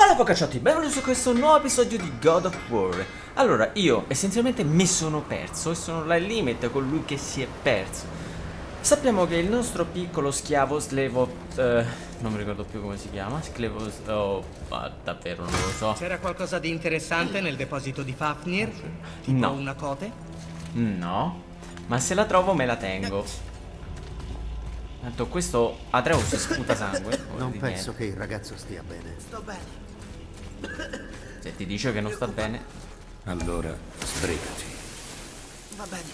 Allora Focacciotti, benvenuti su questo nuovo episodio di God of War Allora, io essenzialmente mi sono perso e sono la limite con lui che si è perso Sappiamo che il nostro piccolo schiavo Slevo... Eh, non mi ricordo più come si chiama Sklevo... Oh, ma davvero non lo so C'era qualcosa di interessante nel deposito di Fafnir? Tipo No. una cote? No Ma se la trovo me la tengo Tanto questo Atreus sputa sangue Non penso niente. che il ragazzo stia bene. Sto bene. Se ti dice che non sta bene Allora, sbrigati. Va bene.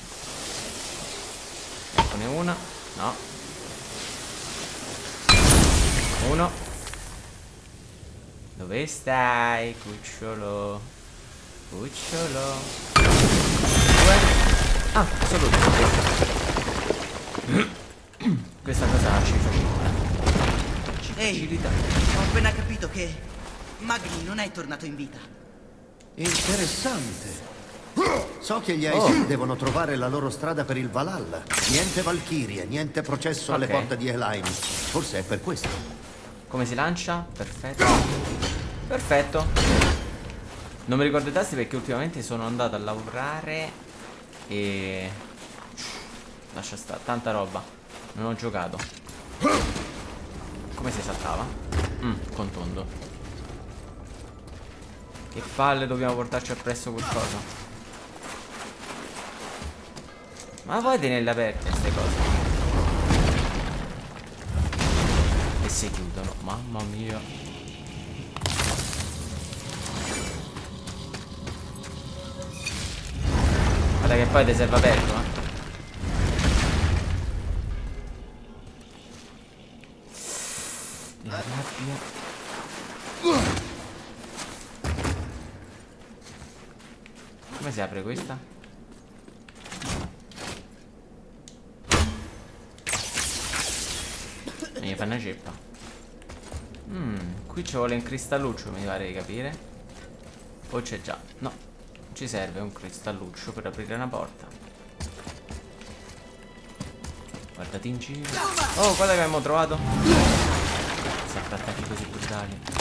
Eccone una. No. Uno. Dove stai, cucciolo? Cucciolo. Due. Ah, solo due. Questa cosa ci facilita. Ci Ehi. facilita. Ho appena capito che Magni non è tornato in vita. Interessante. So che gli Aesir devono trovare la loro strada per il Valhalla. Niente Valchirie, niente processo alle Ok. porte di Helheim. Forse è per questo. Come si lancia? Perfetto. Perfetto. Non mi ricordo i tasti perché ultimamente sono andato a lavorare e... Lascia stare, tanta roba. Non ho giocato. Come si saltava? Mm, contondo. Che palle dobbiamo portarci appresso qualcosa. Ma voi tenerle aperte queste cose. E si chiudono, mamma mia. Guarda che poi ti serve aperto, eh. La. Come si apre questa? Mi fa una ceppa. Mmm, qui ci vuole un cristalluccio, mi pare di capire. O c'è già? No, ci serve un cristalluccio per aprire una porta. Guardati in giro. Oh, guarda che abbiamo trovato. Sempre attacchi così brutali.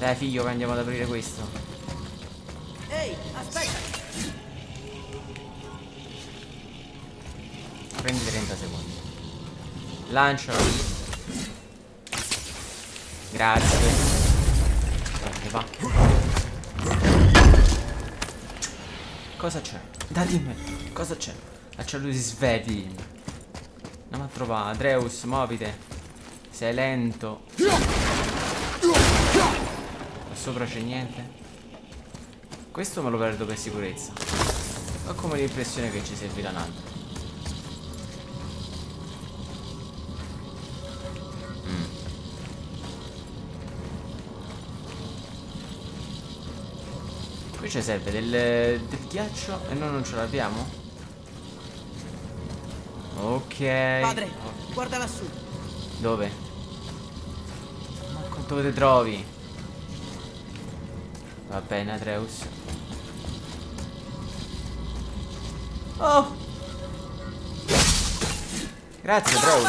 Dai figlio che andiamo ad aprire questo. Ehi, aspetta! Prendi 30 secondi. Lancialo. Grazie. Ok, va. Cosa c'è? Dai dimmi, cosa c'è? Acciaio di sveti. Andiamo a trovare. Adreus, muovite. Sei lento. Sopra c'è niente. Questo me lo perdo per sicurezza. Ho come l'impressione che ci servirà un altro. Qui ci serve del, del ghiaccio e noi non ce l'abbiamo? Ok. Padre, guarda lassù. Dove? Ma dove ti trovi? Va bene, Atreus. Oh! Grazie, Atreus.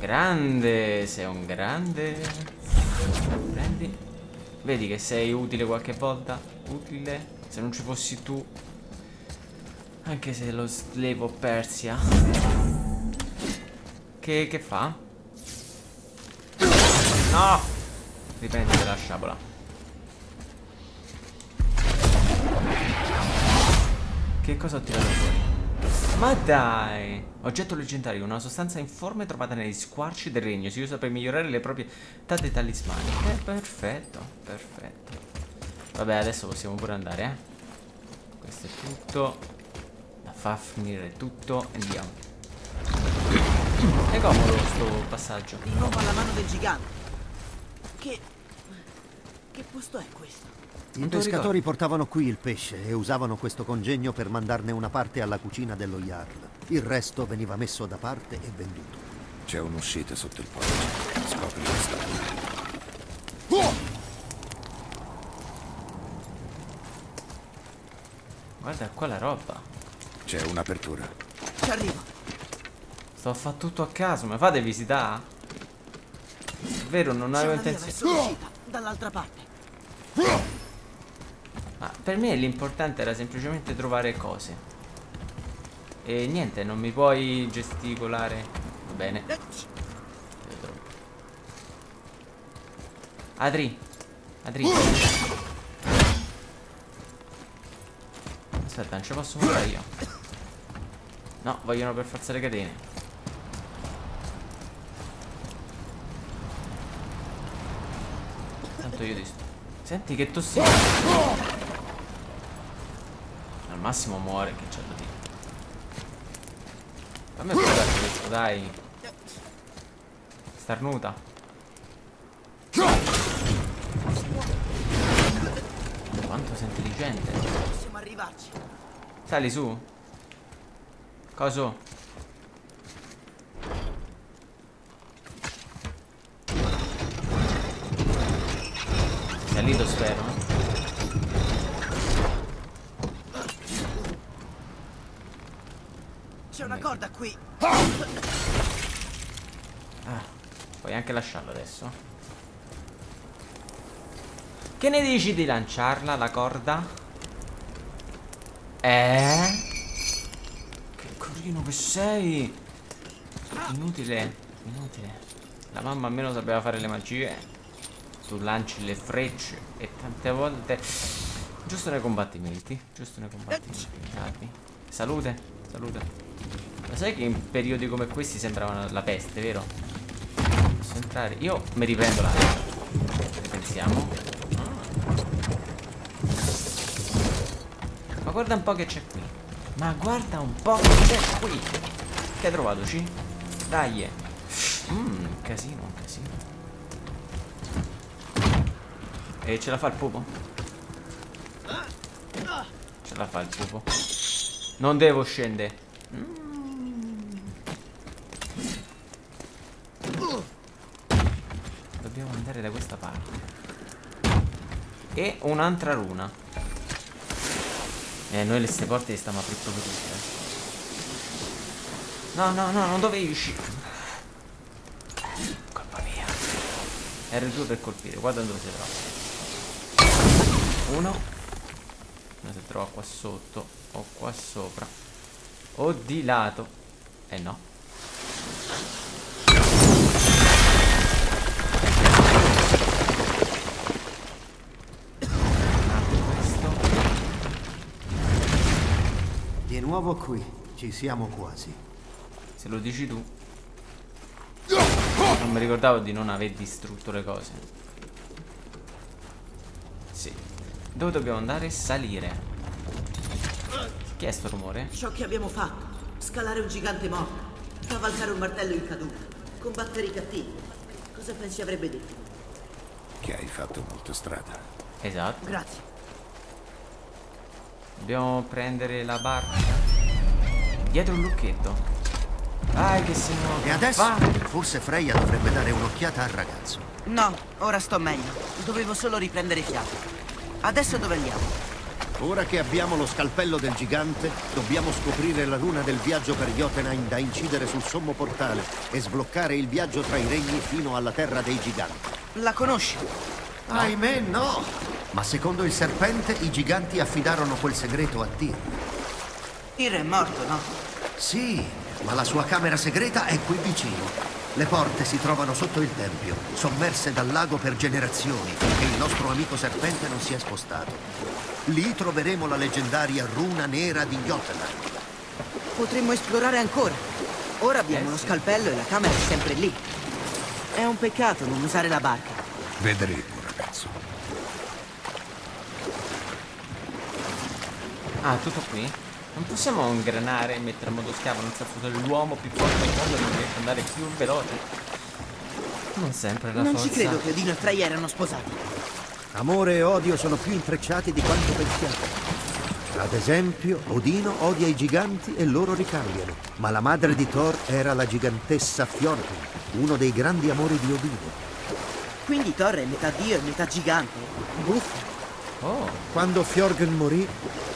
Grande, sei un grande. Prendi. Vedi che sei utile qualche volta? Utile? Se non ci fossi tu. Anche se lo slevo Persia. Che, che fa? No! Riprendi la sciabola. Che cosa ho tirato fuori? Ma dai! Oggetto leggendario, una sostanza informe trovata negli squarci del regno. Si usa per migliorare le proprietà dei talismani. Eh, perfetto, perfetto. Vabbè, adesso possiamo pure andare, eh. Questo è tutto. Da Fafnir è tutto. Andiamo. È comodo sto passaggio. Di nuovo alla mano del gigante. Che... Che posto è questo? I pescatori portavano qui il pesce e usavano questo congegno per mandarne una parte alla cucina dello Jarl. Il resto veniva messo da parte e venduto. C'è un'uscita sotto il porto. Scopri questa. Guarda qua la roba. C'è un'apertura. Ci arrivo. Sto a fare tutto a caso, mi fate visitare? È vero, non avevo intenzione. dall'altra parte. Ma per me l'importante era semplicemente trovare cose. E niente, non mi puoi gesticolare. Va bene. Adri. Adri. Aspetta, non ci posso muovere io. No, vogliono per forza le catene. Tanto io sto. Senti che tossina. Al massimo muore, che c'è da dire. Fammi guardare questo, dai. Starnuta. Quanto sei intelligente. Possiamo arrivarci. Sali su. Coso? Salito spero. C'è una corda qui. Ah, puoi anche lasciarlo adesso. Che ne dici di lanciarla la corda? Eh? Che carino che sei! Inutile, inutile. La mamma almeno sapeva fare le magie. Tu lanci le frecce e tante volte. Giusto nei combattimenti. Giusto nei combattimenti. Salute, salute. Ma sai che in periodi come questi sembravano la peste, vero? Posso entrare? Io mi riprendo l'aria. Pensiamo. Ma guarda un po' che c'è qui. Ma guarda un po' che c'è qui. Che hai trovato, C? Dai. Mmm, casino, casino. E ce la fa il pupo? Ce la fa il pupo. Non devo scendere. Dobbiamo andare da questa parte. E un'altra runa. Eh, noi le ste porte le stiamo a aprire proprio tutte. No, no, no, non dovevi uscire. Colpa mia. Eri tu per colpire, guarda dove si trova. Uno. Uno si trova qua sotto. O qua sopra. O di lato. Eh no. Di nuovo qui, ci siamo quasi. Se lo dici tu. Non mi ricordavo di non aver distrutto le cose. Sì. Dove dobbiamo andare? Salire. Che è sto rumore? Ciò che abbiamo fatto. Scalare un gigante morto. Cavalcare un martello in caduta. Combattere i cattivi. Cosa pensi avrebbe detto? Che hai fatto molta strada. Esatto. Grazie. Dobbiamo prendere la barca. Dietro un lucchetto. Dai che si muove. E adesso Va. forse Freya dovrebbe dare un'occhiata al ragazzo. No, ora sto meglio. Dovevo solo riprendere fiato. Adesso dove andiamo? Ora che abbiamo lo scalpello del gigante, dobbiamo scoprire la runa del viaggio per Jotunheim da incidere sul sommo portale e sbloccare il viaggio tra i regni fino alla terra dei giganti. La conosci? Ahimè no! Ma secondo il serpente i giganti affidarono quel segreto a Tyr. Tyr è morto, no? Sì, ma la sua camera segreta è qui vicino. Le porte si trovano sotto il tempio, sommerse dal lago per generazioni, finché il nostro amico serpente non si è spostato. Lì troveremo la leggendaria runa nera di Jotunheim. Potremmo esplorare ancora. Ora abbiamo lo scalpello e la camera è sempre lì. È un peccato non usare la barca. Vedremo, ragazzo. Ah, tutto qui? Non possiamo ingranare e mettere a modo schiavo, nel senso che l'uomo più forte del mondo non riesce ad andare più veloce. Non sempre la non forza. ci credo che Odino e Freya erano sposati. Amore e odio sono più intrecciati di quanto pensiamo. Ad esempio, Odino odia i giganti e loro ricambiano, ma la madre di Thor era la gigantessa Fjordun, uno dei grandi amori di Odino. Quindi Thor è metà dio e metà gigante. Buffo. Oh, Quando Fjorgen morì,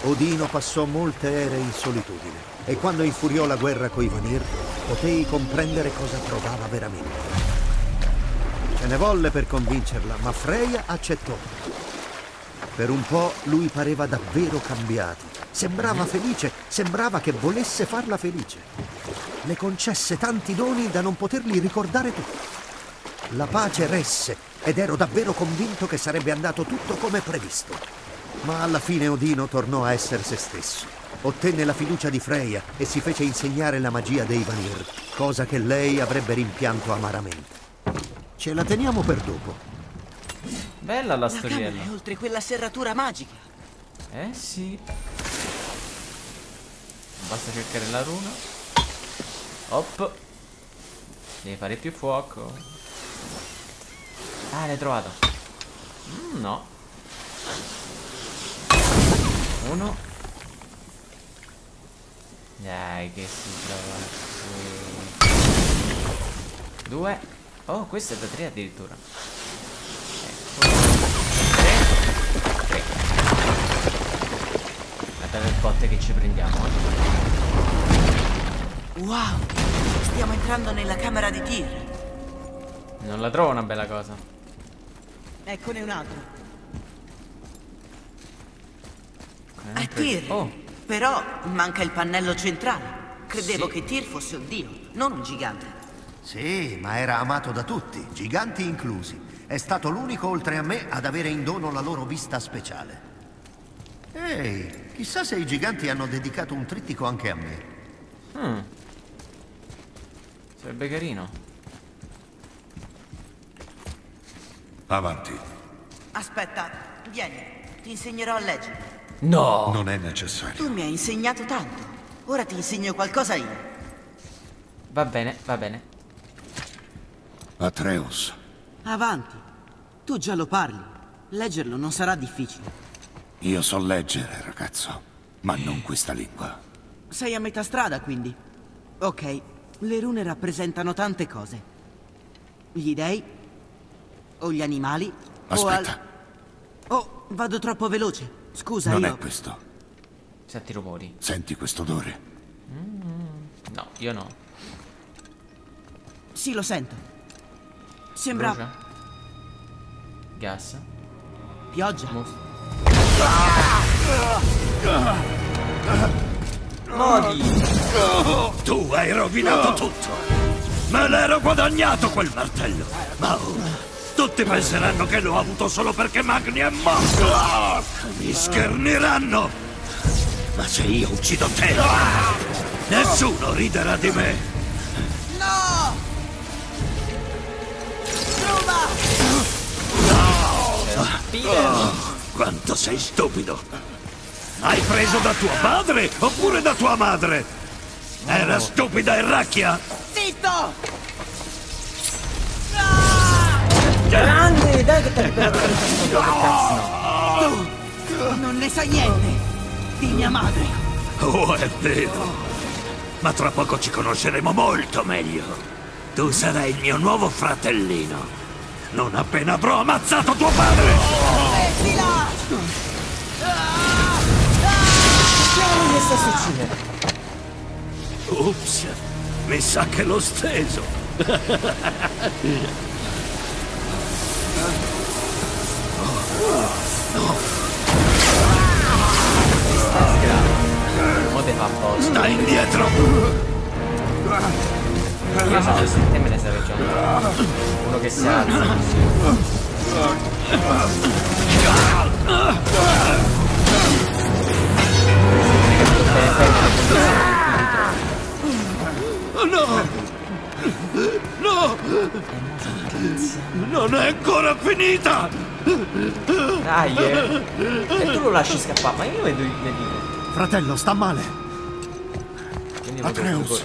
Odino passò molte ere in solitudine e quando infuriò la guerra coi Vanir, potei comprendere cosa provava veramente. Ce ne volle per convincerla, ma Freya accettò. Per un po' lui pareva davvero cambiato. Sembrava felice, sembrava che volesse farla felice. Le concesse tanti doni da non poterli ricordare tutti. La pace resse ed ero davvero convinto che sarebbe andato tutto come previsto. Ma alla fine Odino tornò a essere se stesso. Ottenne la fiducia di Freya e si fece insegnare la magia dei Vanir, cosa che lei avrebbe rimpianto amaramente. Ce la teniamo per dopo. Bella la La storiella. camera è oltre quella serratura magica. Eh sì. Basta cercare la runa. Hop. Devi fare più fuoco. Ah, l'hai trovato. Mm, no. Uno. Dai, che si trova qui. Due. Oh, questo è da tre addirittura. Ecco. Tre. Tre. Guardate il botte che ci prendiamo. eh. Wow! Stiamo entrando nella camera di Tyr. Non la trovo una bella cosa. Eccone un altro. È per- Tyr. Oh, Però manca il pannello centrale. Credevo Sì. che Tyr fosse un dio, non un gigante. Sì, ma era amato da tutti, giganti inclusi. È stato l'unico oltre a me ad avere in dono la loro vista speciale. Ehi, chissà se i giganti hanno dedicato un trittico anche a me. mm. Sarebbe carino. Avanti. Aspetta, vieni, ti insegnerò a leggere. No! Non è necessario. Tu mi hai insegnato tanto. Ora ti insegno qualcosa io. Va bene, va bene. Atreus. Avanti. Tu già lo parli. Leggerlo non sarà difficile. Io so leggere, ragazzo. Ma non questa lingua. Sei a metà strada, quindi. Ok, le rune rappresentano tante cose. Gli dei? O gli animali? O al- Aspetta. Oh, vado troppo veloce. Scusa, Non io... è questo. Senti i rumori. Senti questo odore? No, io no. Sì, lo sento. Sembra Brucia. Gas. pioggia. Mus- Tu hai rovinato tutto. Me l'ero guadagnato quel martello. Ma ora tutti penseranno che l'ho avuto solo perché Magni è morto. Mi scherniranno. Ma se io uccido te, nessuno riderà di me. No! Quanto sei stupido. Hai preso da tuo padre oppure da tua madre? Era stupida e racchia? Zitto! Grande! Dai che dal tasto no. Tu non ne sai niente di mia madre. Oh, è vero. Ma tra poco ci conosceremo molto meglio. Tu sarai il mio nuovo fratellino. Non appena avrò ammazzato tuo padre! Mettila! Che sta succedendo? Ups, mi sa che l'ho steso. Fa apposta. Stai indietro! Io se te me ne serve già. Uno che si alza. No! No! Non è ancora finita! Dai, eh. E tu lo lasci scappare, ma io vedo il nemico. Fratello, sta male. Voglio Atreus.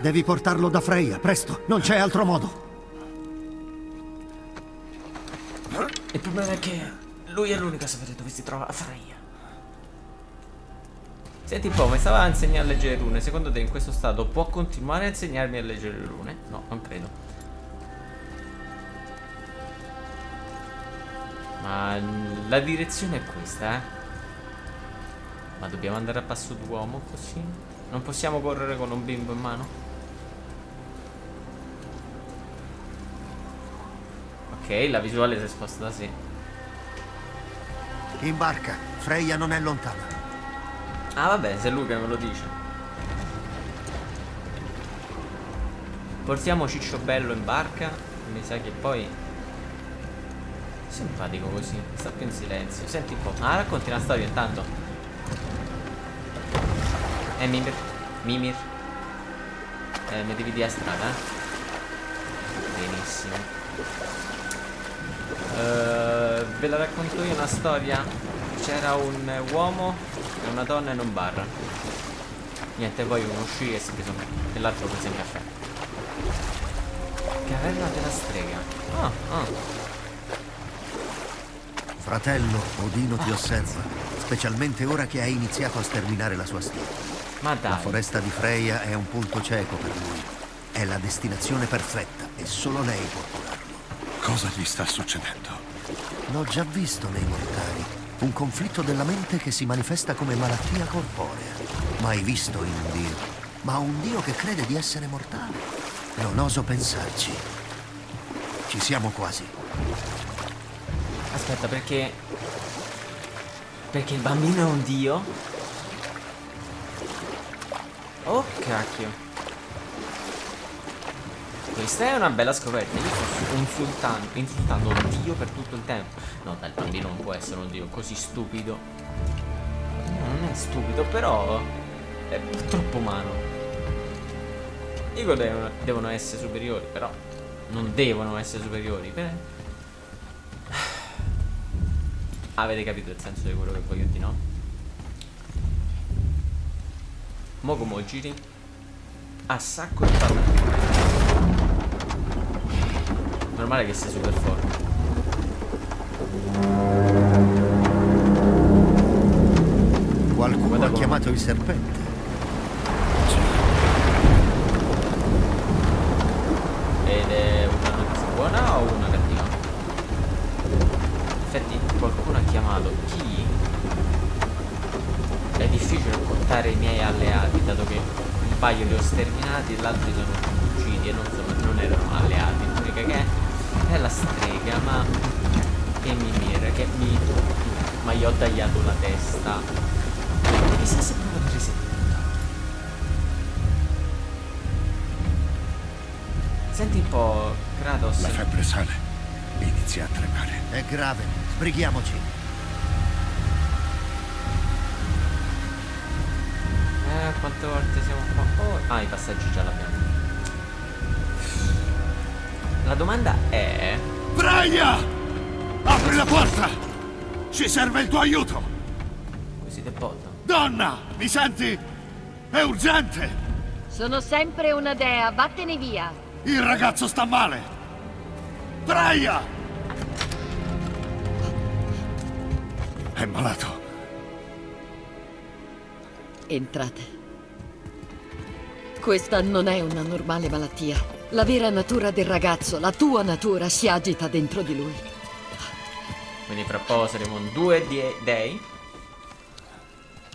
Devi portarlo da Freya, presto. Non c'è altro modo. Il problema è che lui è l'unico a sapere dove si trova Freya. Senti un po', mi stava a insegnare a leggere le rune. Secondo te in questo stato può continuare a insegnarmi a leggere le rune? No, non credo. Ma la direzione è questa, eh. Ma dobbiamo andare a passo d'uomo così? Non possiamo correre con un bimbo in mano? Ok, la visuale si è spostata sì. In barca, Freya non è lontana. Ah vabbè, se è lui che me lo dice. Portiamo Ciccio Bello in barca. Mi sa che poi... Simpatico così, sta più in silenzio. Senti un po'. Ah, racconti una storia intanto. Eh, Mimir. Mimir. Eh, mi dividi a strada, eh? Benissimo. Eh, ve la racconto io una storia. C'era un uomo e una donna in un bar. Niente, poi uno uscì e si è preso e l'altro prese un caffè. Caverna della strega. Ah, ah. Fratello, Odino ti osserva, specialmente ora che hai iniziato a sterminare la sua stirpe. Ma La dai. foresta di Freya è un punto cieco per lui. È la destinazione perfetta e solo lei può curarlo. Cosa gli sta succedendo? L'ho già visto nei mortali. Un conflitto della mente che si manifesta come malattia corporea. Mai visto in un dio. Ma un dio che crede di essere mortale. Non oso pensarci. Ci siamo quasi. Aspetta, perché... Perché il bambino è un dio? Oh, cacchio. Questa è una bella scoperta. Io sto insultando, insultando un dio per tutto il tempo. No, dai, il bambino non può essere un dio così stupido. No, non è stupido, però... È troppo umano. Dico devono, devono essere superiori, però... Non devono essere superiori. Per... Avete capito il senso di quello che voglio dire, no? Mo come giri a sacco di palle. Normale che sei super forte. Qualcuno Guarda ha come- chiamato il serpente. Ed è una notizia buona o una effetti qualcuno ha chiamato chi? È difficile contare i miei alleati, dato che un paio li ho sterminati e l'altro sono uccisi e non, sono- non erano alleati. L'unica che è, è la strega, ma che mi mira, che mi. Ma gli ho tagliato la testa. Chissà se provo a risettare. Senti un po', Kratos. La febbre sale. Inizia a tremare. È grave. Sbrighiamoci. Eh, quante volte siamo qua? Oh, ah, i passaggi già l'abbiamo. La domanda è... Freya! Apri la porta! Ci serve il tuo aiuto! Così te botta. Donna, mi senti? È urgente! Sono sempre una dea, vattene via. Il ragazzo sta male! Freya! È malato. Entrate. Questa non è una normale malattia. La vera natura del ragazzo, la tua natura, si agita dentro di lui. Quindi fra poco saremo in due die- dei.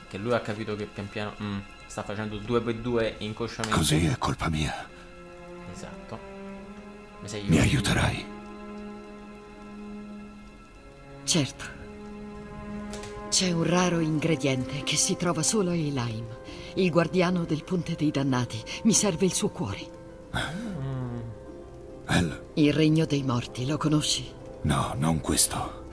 Che lui ha capito che pian piano mm, sta facendo 2x2 inconsciamente. Così è colpa mia. Esatto. Mi sei Mi aiuterai. Certo. C'è un raro ingrediente che si trova solo a Elaim, il guardiano del Ponte dei Dannati. Mi serve il suo cuore. El, Il regno dei morti, lo conosci? no, non questo.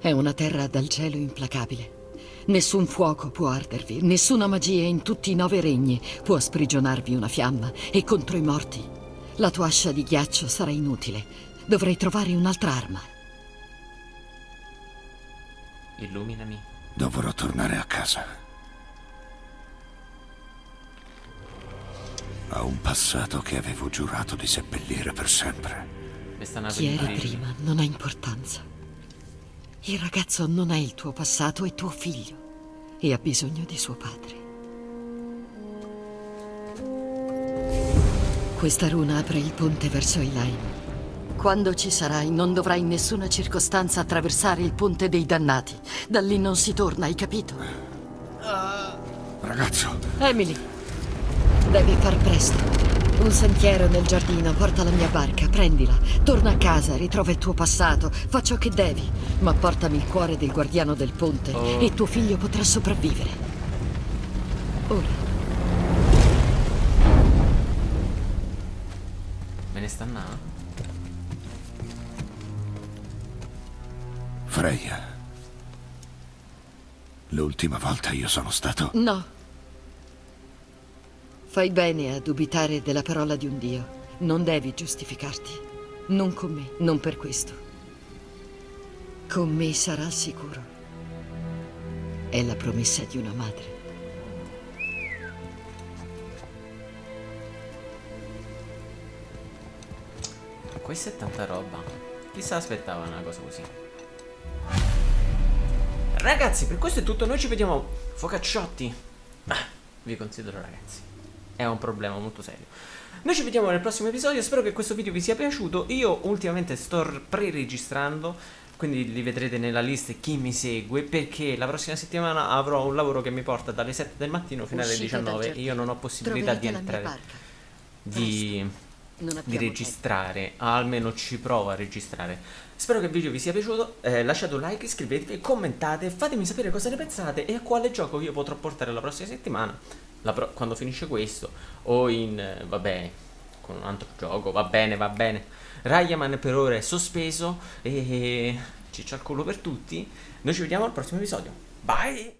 È una terra dal cielo implacabile. Nessun fuoco può ardervi, nessuna magia in tutti i nove regni può sprigionarvi una fiamma e contro i morti la tua ascia di ghiaccio sarà inutile. Dovrei trovare un'altra arma. Illuminami. Dovrò tornare a casa. Ho un passato che avevo giurato di seppellire per sempre. Chi eri prima non ha importanza. Il ragazzo non è il tuo passato, è tuo figlio e ha bisogno di suo padre. Questa runa apre il ponte verso Elaine. Quando ci sarai non dovrai in nessuna circostanza attraversare il ponte dei dannati. Da lì non si torna, hai capito? Ragazzo. Emily, devi far presto. Un sentiero nel giardino porta la mia barca, prendila. Torna a casa, ritrova il tuo passato, fa ciò che devi. Ma portami il cuore del guardiano del ponte Oh. e tuo figlio potrà sopravvivere. Ora, Me ne sta là? Freya. L'ultima volta io sono stato... no. Fai bene a dubitare della parola di un Dio. Non devi giustificarti. Non con me, non per questo. Con me sarà sicuro. È la promessa di una madre. Questa è tanta roba. Chissà aspettava una cosa così. Ragazzi, per questo è tutto. Noi ci vediamo. Focacciotti. Ah, vi considero ragazzi. È un problema molto serio. Noi ci vediamo nel prossimo episodio. Spero che questo video vi sia piaciuto. Io ultimamente sto pre-registrando. Quindi li vedrete nella lista chi mi segue. Perché la prossima settimana avrò un lavoro che mi porta dalle 7 del mattino fino alle Uscite dal 19. giardino. Io non ho possibilità di entrare. Di di registrare, almeno ci provo a registrare. Spero che il video vi sia piaciuto, eh, lasciate un like, iscrivetevi, commentate, fatemi sapere cosa ne pensate e a quale gioco io potrò portare la prossima settimana, la pro- quando finisce questo, o in, eh, vabbè, con un altro gioco, va bene, va bene. Rayaman per ora è sospeso e ciccio al culo per tutti, noi ci vediamo al prossimo episodio, bye!